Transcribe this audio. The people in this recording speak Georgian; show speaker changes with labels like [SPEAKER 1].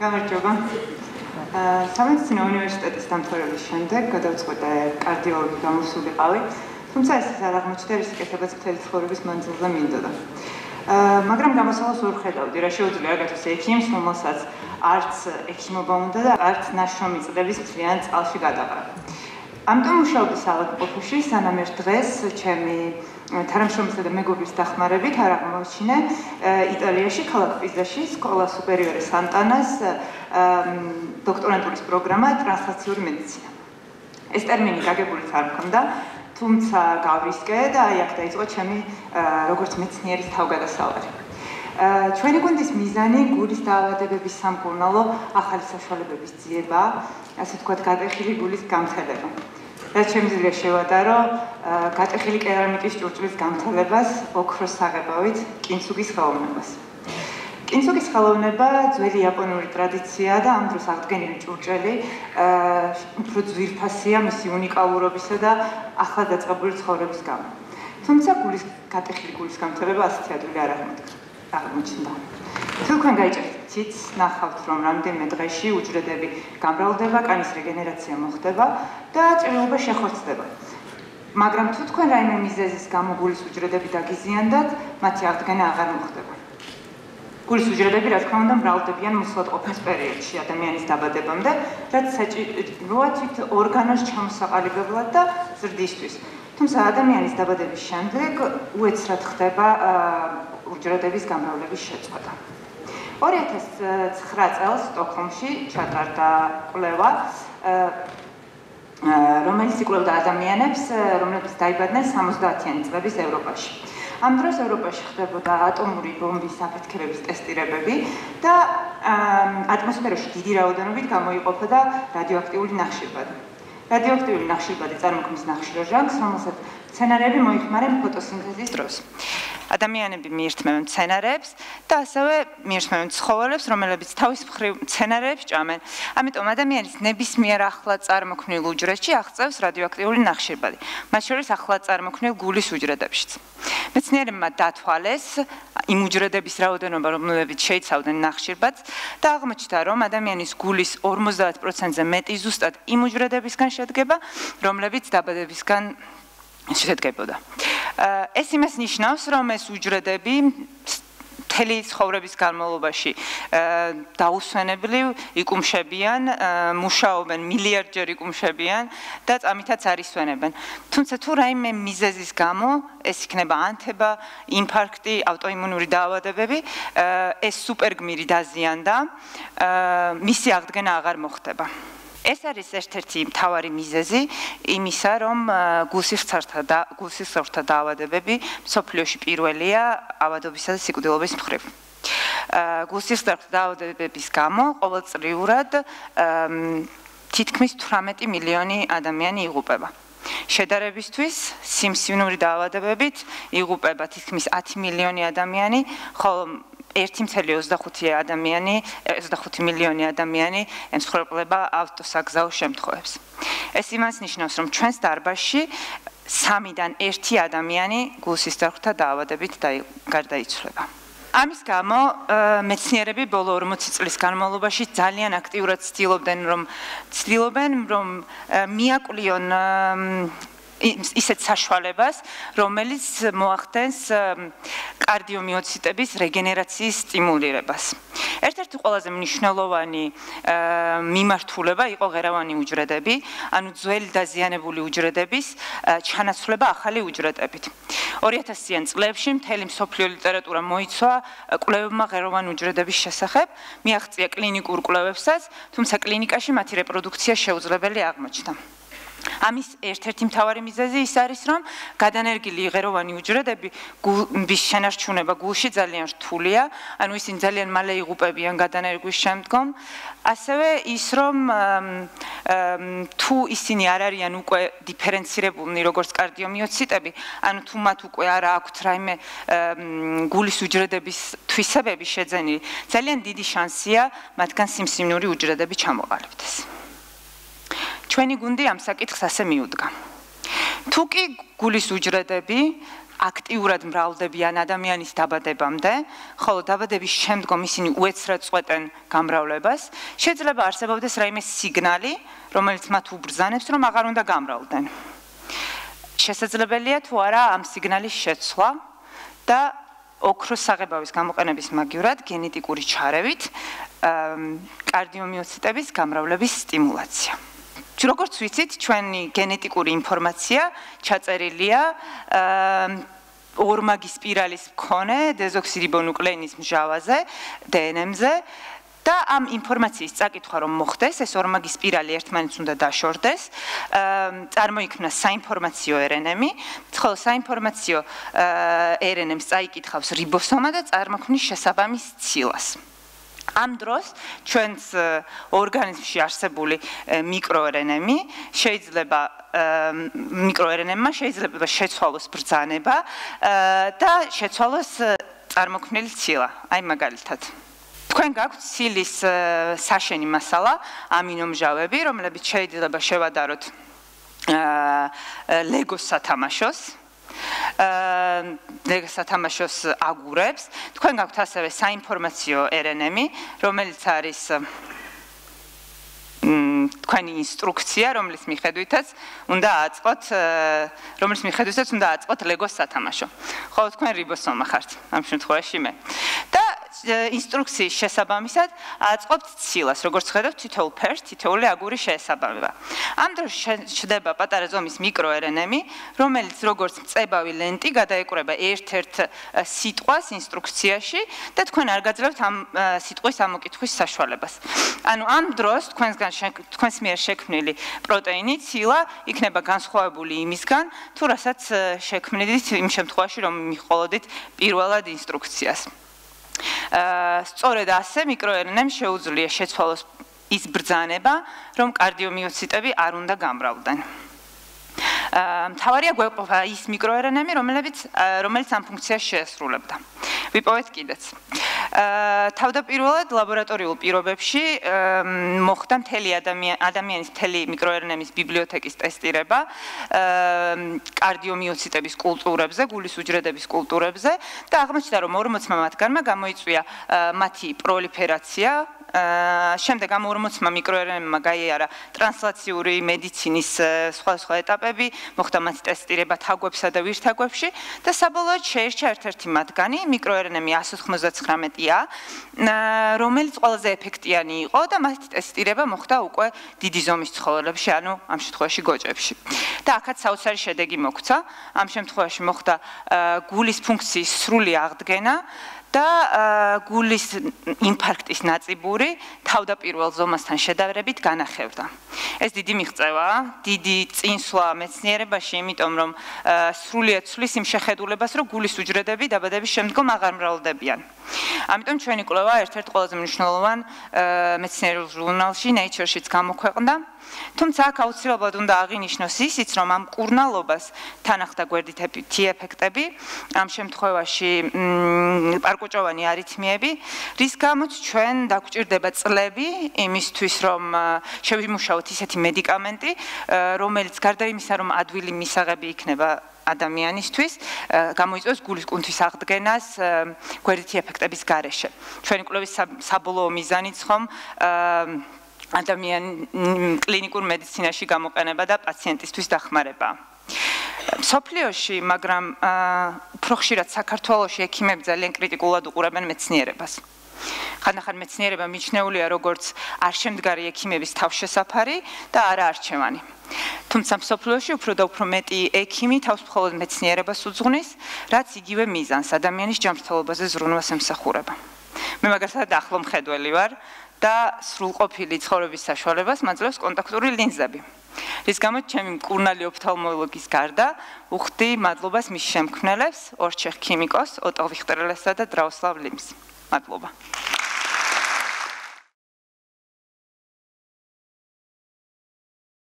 [SPEAKER 1] გამარჯობა. სამედიცინო უნივერსიტეტის დამთავრების შემდეგ გადავწყვეტე კარდიოლოგი გამოსულიყავი. თუმცა ეს არ აღმოჩნდა ის კეთებაც მთელი ცხოვრების მანძილზე მინდოდა. მაგრამ გამოსავალს ვერ ხედავდი, რა შეუძლია გათოს ექიმს, რომელსაც არც ექიმობა უნდა და არც ნაშრომი წლების ძალიან წალში გადაყრა. ამიტომ მუშაობდი საავადმყოფოში, სანამ ერთ დღეს ჩემი თანამშრომლისა და მეგობრის დახმარებით არ აღმოჩინე იტალიაში ქალაქ პიზაში სკოლა სუპერიორე სანტანას დოქტორანტურის პროგრამა ტრანსლაციური მედიცინა. ეს ტერმინი გაგებულიც არ მქონდა, თუმცა გავრისკე და აი აქ დაიწყო ჩემი როგორც მეცნიერის თავგადასავალი. ჩვენი გუნდის მიზანი გულის დაავადებების სამკურნალო ახალი საშუალებების ძიება, ასე ვთქვათ, გადახილი გულის გამხელება. რაც შემიძლია შევადარო გატეხილი კერამიკის ჭურჭლის გამთელებას ოქროს საღებავით კინცუგის ხელოვნებას. კინცუგის ხელოვნება ძველი იაპონური ტრადიციაა და ამ დროს აღდგენილი ჭურჭელი უფრო ძვირფასია მისი უნიკალურობისა და ახლა დაწყებული ცხოვრების გამო. თუმცა გულის გატეხილი გულის გამთელება ასეთი ადვილი არ აღმოჩნდა. აღმოჩნდა. თქვენ გაიჭერთ ციც ნახავთ რომ რამდენიმე დღეში უჯრედები გამრავლდება, კანის რეგენერაცია მოხდება და ჭრილობა შეხორცდება. მაგრამ თუ თქვენ რაიმე მიზეზის გამო გულის უჯრედები დაგიზიანდათ, მათი აღდგენა აღარ მოხდება. გულის უჯრედები რა თქმა უნდა მრავლდებიან მოსლადყოფნის პერიოდში ადამიანის დაბადებამდე, რაც საჭიროა თვით ორგანოს ჩამოსაყალიბებლად და ზრდისთვის. თუმცა ადამიანის დაბადების შემდეგ უეცრად ხდება უჯრედების გამრავლების შეწყვეტა. 2009 წელს სტოკჰოლმში ჩატარდა კვლევა რომელიც იკვლევდა ადამიანებს, რომლებიც დაიბადნენ 70-იანი წლების ევროპაში. ამ დროს ევროპაში ხდებოდა ატომური ბომბის საფეთქებების ტესტირებები და ატმოსფეროში დიდი რაოდენობით გამოიყოფოდა რადიოაქტიული ნახშირბადი. რადიოაქტიული ნახშირბადი წარმოქმნის ნახშირორჟანგს, რომელსაც სცენარები მოიხმარენ ფოტოსინთეზის დროს. ადამიანები მიირთმევენ სცენარებს და ასევე მიირთმევენ ცხოველებს, რომლებიც თავის მხრივ სცენარებს ჭამენ. ამიტომ ადამიანის ნებისმიერ ახლა წარმოქმნილ უჯრედში აღწევს რადიოაქტიული ნახშირბადი, მათ შორის ახლა წარმოქმნილ გულის უჯრედებშიც. მეცნიერებმა დათვალეს იმ უჯრედების რაოდენობა, რომლებიც შეიცავდნენ ნახშირბადს და აღმოჩნდა, რომ ადამიანის გულის 50%-ზე მეტი ზუსტად იმ უჯრედებისგან შედგება, რომლებიც დაბადებისგან შედგებოდა. ეს იმას ნიშნავს, რომ ეს უჯრედები მთელი ცხოვრების განმავლობაში დაუსვენებლივ იკუმშებიან, მუშაობენ მილიარდჯერ იკუმშებიან და წამითაც არისვენებენ. თუმცა თუ რაიმე მიზეზის გამო ეს იქნება ანთება, ინფარქტი, აუტოიმუნური დაავადებები, ეს სუპერგმირი დაზიანდა, მისი აღდგენა აღარ მოხდება. ეს არის ერთ-ერთი მთავარი მიზეზი იმისა, რომ გულსიხსართა და გულსიხსართა დაავადებები სოფლიოში პირველია ავადობისა და სიკვდილობის მხრივ. გულსიხსართა დაავადებების გამო ყოველწლიურად თითქმის 18 მილიონი ადამიანი იღუპება. შედარებისთვის სიმსივნური დაავადებებით იღუპება თითქმის 10 მილიონი ადამიანი, ხოლო 1.25 ადამიანი 25 მილიონი ადამიანი ემსხვერპლება ავტოსაგზაო შემთხვევებს. ეს იმას ნიშნავს, რომ ჩვენს დარბაზში 3-დან 1 ადამიანი გულსისდახვთა დაავადებით გარდაიცვლება. ამის გამო მეცნიერები ბოლო 40 წლის განმავლობაში ძალიან აქტიურად ცდილობდნენ რომ ცდილობენ რომ მიაკვლიონ ისეთ საშუალებას, რომელიც მოახდენს კარდიომიოციტების რეგენერაციის სტიმულირებას. ერთ-ერთი ყველაზე მნიშვნელოვანი მიმართულება იყო ღერავანი უჯრედები, ანუ ძველი დაზიანებული უჯრედების ჩანაცვლება ახალი უჯრედებით. 2000-იან წლებში მთელი მსოფლიო ლიტერატურა მოიცვა კვლევებმა ღერავანი უჯრედების შესახებ, მიაღწია კლინიკურ კვლევებსაც, თუმცა კლინიკაში მათი რეპროდუქცია შეუძლებელი აღმოჩნდა. ამის ერთ-ერთი მთავარი მიზეზი ის არის, რომ გადანერგილი იღეროვანი უჯრედები გულის შენარჩუნება გულში ძალიან რთულია, ანუ ისინი ძალიან მალე იღუპებიან გადანერგვის შემდგომ. ასევე ის, რომ თუ ისინი არ არიან უკვე დიფერენცირებულნი როგორც კარდიომიოციტები, ანუ თუ მათ უკვე არ აქვთ რაიმე გულის უჯრედების თვისებები შეძენილი, ძალიან დიდი შანსია მათგან სიმსივნური უჯრედები ჩამოყალიბდეს. ჩვენი გუნდი ამ საკითხს ასე მიუდგა. თუ კი გულის უჯრედები აქტიურად მრავლდებიან ადამიანის დაბადებამდე, ხოლო დაბადების შემდგომ ისინი უეცრად წყვეტენ გამრავლებას, შეიძლება არსებობდეს რაიმე სიგნალი, რომელიც მათ უბრძანებს, რომ აღარ უნდა გამრავლდნენ. შესაძლებელია თუ არა ამ სიგნალის შეცვლა და ოქროს საღებავის გამოყენების მაგივრად გენეტიკური ჩარევით კარდიომიოციტების გამრავლების სტიმულაცია. როგორც ვიცით, ჩვენი გენეტიკური ინფორმაცია ჩაწერილია ორმაგი სპირალის მქონე დეზოქსირიბონუკლეინის მჟავაზე, DNM-ზე და ამ ინფორმაციის წაკითხვა რომ მოხდეს, ეს ორმაგი სპირალი ერთმანეთს უნდა დაშორდეს, წარმოიქმნა საინფორმაციო RNA-მი, ხოლო საინფორმაციო RNA-ს წაიკითხავს რიბოსომა და წარმოქმნის შესაბამის ცილას. ამ დროს ჩვენს ორგანიზმში არსებული მიკროRNA-მი შეიძლება მიკროRNA-მა შეიძლება შეცვალოს ბრძანება და შეცვალოს წარმოქმნილი ცილა. აი მაგალითად თქვენ გაქვთ ცილის საშენი მასალა, ამინომჟავები, რომლებიც შეიძლება შევადაროთ ლეგოს სათამაშოს. აა სათამაშოს აგურებს. თქვენ გაქვთ ასევე საინფორმაციო RNM-ი, რომელიც არის თქვენი ინსტრუქცია, რომლის მიხედვითაც უნდა აწყოთ, რომლის მიხედვითაც უნდა აწყოთ ლეგოს სათამაშო. ხო, თქვენ რიბოსომა ხართ ამ შემთხვევაში მე. ინსტრუქციის შესაბამისად აწყობთ ცილას, როგორც ხედავთ, თითოეულ ფერს თითოეული აგური შეესაბამება. ამ დროს შედება პატარა ზომის მიკროRNA-მი, რომელიც როგორც წებავი ლენტი გადაეკრება ერთ-ერთ სიტყვას ინსტრუქციაში და თქვენ არ გაძლევთ ამ სიტყვის ამოკითხვის საშუალებას. ანუ ამ დროს თქვენსგან თქვენს მიერ შექმნილი პროტეინი ცილა იქნება განსხვავებული იმისგან, თუ რასაც შექმნით იმ შემთხვევაში, რომ მიხოლოდით პირველად ინსტრუქციას. სწორედ ასე მიკროერნემ შეუძლია შეცვალოს ის ბრძანება, რომ კარდიომიოციტები არ უნდა გამრავლდნენ. მთავარია გვეყოფა ის მიკროერნემი, რომელიც რომელიც ამ ფუნქციას შეესრულებდა. ვიპოვეთ კიდეც. თავდაპირველად ლაბორატორიულ პირობებში მოხდა მთელი ადამიანის მთელი მიკროერნემის ბიბლიოთეკის ტესტირება კარდიომიოციტების კულტურებზე, გულის უჯრედების კულტურებზე და აღმოჩნდა რომ 40 მათგანმა გამოიწვია მათი პროლიფერაცია შემდეგ ამ 40 მიკროერნემმა გაიარა ტრანსლაციური მედიცინის სხვა სხვა ეტაპები, მოხდა მათი ტესტირება თაგვებსა და ვირთაგვებში და საბოლოოდ შეერჩა ერთ-ერთი მათგანი, მიკროერნემი 199-ია, რომელიც ყველაზე ეფექტიანი იყო და მათი ტესტირება მოხდა უკვე დიდი ზომის ცხოველებში, ანუ ამ შემთხვევაში გოჭებში. და აქაც საოცარი შედეგი მოგვცა. ამ შემთხვევაში მოხდა გულის ფუნქციის სრული აღდგენა და გულის ინფარქტის ნაწიბური თავდაპირველ ზომასთან შედარებით განახევდა. ეს დიდი მიღწევაა, დიდი წინსვლა მეცნიერებაში, იმიტომ რომ სრულიად ცვლის იმ შეხედულებას, რომ გულის უჯრედები დაბადების შემდგომ აღარ მრავლდებიან. ამიტომ ჩვენი კვლევა ერთ-ერთ ყველაზე მნიშვნელოვან მეცნიერულ ჟურნალში Nature-შიც გამოქვეყნდა. თუმცა აქ აუცილებლად უნდა აღინიშნოს ისიც, რომ ამ კურნალობას თანახდა გვერდითი ეფექტები, ამ შემთხვევაში პარკოჭოვანი არითმიები, რის გამოც ჩვენ დაგვჭირდება წლები იმისთვის, რომ შევიმუშაოთ ისეთი მედიკამენტი, რომელიც გარდა იმისა, რომ ადვილი მისაღები იქნება ადამიანისთვის გამოიწვევს გულის კუნთის აღდგენას გვერდითი ეფექტების გარეშე. ჩვენი კვლევის საბოლოო მიზანიც ხომ ადამიან კლინიკურ მედიცინაში გამოყენება და პაციენტისთვის დახმარება. სოფლიოში, მაგრამ უფრო ხშირად საქართველოში ექიმები ძალიან კრიტიკულად უყურებენ მეცნიერებას. ხანდახან მეცნიერება მიჩნეულია როგორც არ შემდგარი ექიმების თავშესაფარი და არა არჩევანი. თუმცა სოფლიოში უფრო და უფრო მეტი ექიმი თავს მხოლოდ მეცნიერებას უძღვნის, რაც იგივე მიზანს ადამიანის ჯანმრთელობაზე ზრუნვას ემსახურება. მე მაგალითად ახლო მხედველი ვარ და სრულყოფილი ცხოვრების საშუალებას მაძლევს კონტაქტური ლინზები. რის გამოც ჩემი მკურნალი ოფთალმოლოგის გარდა უხდი მადლობას მის შემქმნელებს, ორჩეხ ქიმიკოს, ოტო ვიხტრელესა და დრაუსლავ ლიმს. მადლობა.